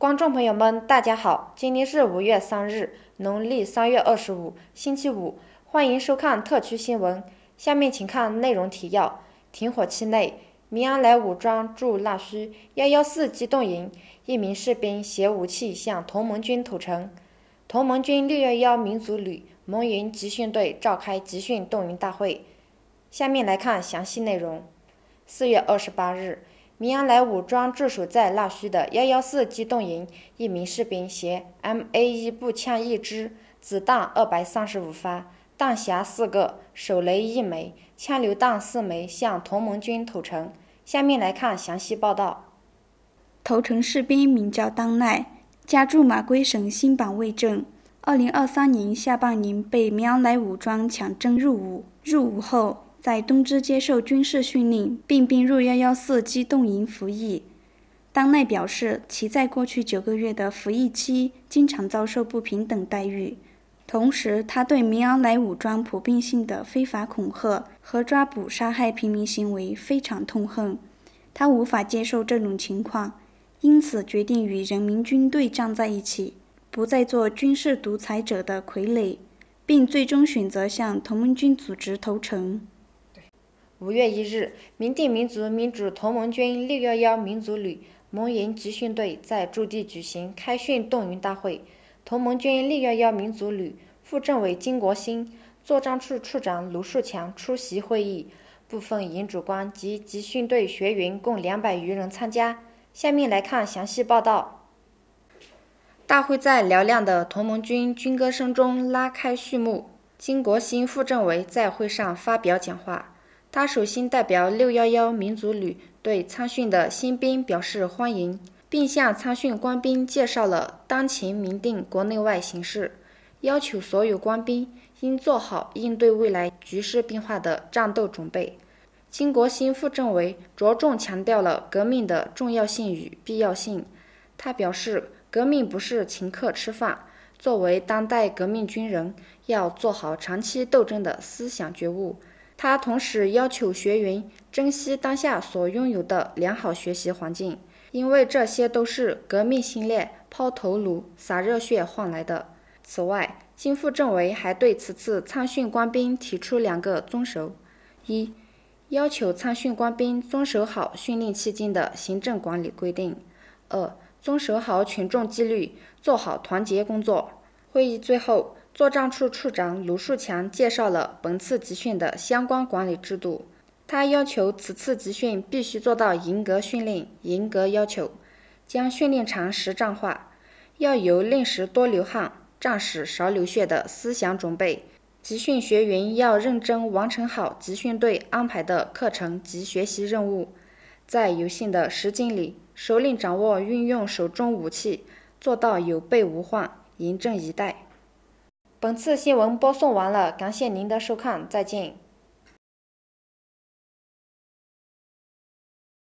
观众朋友们，大家好，今天是五月三日，农历三月二十五，星期五，欢迎收看特区新闻。下面请看内容提要：停火期内，民安来武装驻纳戌幺幺四机动营一名士兵携武器向同盟军投诚。同盟军六幺幺民族旅蒙营集训队召开集训动员大会。下面来看详细内容。四月二十八日。民安来武装驻守在腊戌的幺幺四机动营一名士兵携 M A 一步枪一支，子弹二百三十五发，弹匣四个，手雷一枚，枪榴弹四枚，向同盟军投诚。下面来看详细报道。投诚士兵名叫当奈，家住马圭省新坂卫镇。二零二三年下半年被民安来武装抢征入伍，入伍后。在东芝接受军事训练，并并入幺幺四机动营服役。当奈表示，其在过去九个月的服役期，经常遭受不平等待遇。同时，他对民安来武装普遍性的非法恐吓和抓捕、杀害平民行为非常痛恨。他无法接受这种情况，因此决定与人民军队站在一起，不再做军事独裁者的傀儡，并最终选择向同盟军组织投诚。五月一日，缅甸民族民主同盟军六幺幺民族旅蒙营集训队在驻地举行开训动员大会。同盟军六幺幺民族旅副政委金国兴、作战处处长卢树强出席会议，部分营主官及集训队学员共两百余人参加。下面来看详细报道。大会在嘹亮的同盟军军歌声中拉开序幕。金国兴副政委在会上发表讲话。他首先代表六幺幺民族旅对参训的新兵表示欢迎，并向参训官兵介绍了当前民定国内外形势，要求所有官兵应做好应对未来局势变化的战斗准备。金国兴副政委着重强调了革命的重要性与必要性。他表示，革命不是请客吃饭，作为当代革命军人，要做好长期斗争的思想觉悟。他同时要求学员珍惜当下所拥有的良好学习环境，因为这些都是革命先烈抛头颅、洒热血换来的。此外，金副政委还对此次参训官兵提出两个遵守：一、要求参训官兵遵守好训练期间的行政管理规定；二、遵守好群众纪律，做好团结工作。会议最后。作战处处长卢树强介绍了本次集训的相关管理制度。他要求此次集训必须做到严格训练、严格要求，将训练场实战化，要有练时多流汗、战时少流血的思想准备。集训学员要认真完成好集训队安排的课程及学习任务，在有限的时间里熟练掌握运用手中武器，做到有备无患、严阵以待。本次新闻播送完了，感谢您的收看，再见。